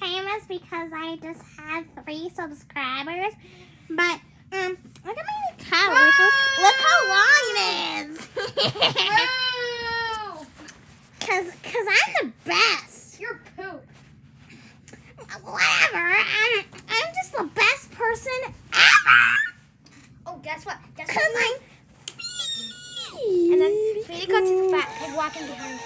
Famous because I just had three subscribers. But um, look at my couch. Look, look how long it is. Cause, cause I'm the best. You're poop. Whatever. I'm, I'm just the best person ever. Oh, guess what? Guess Cause what? I'm. And then Felix got the fat pig walking behind.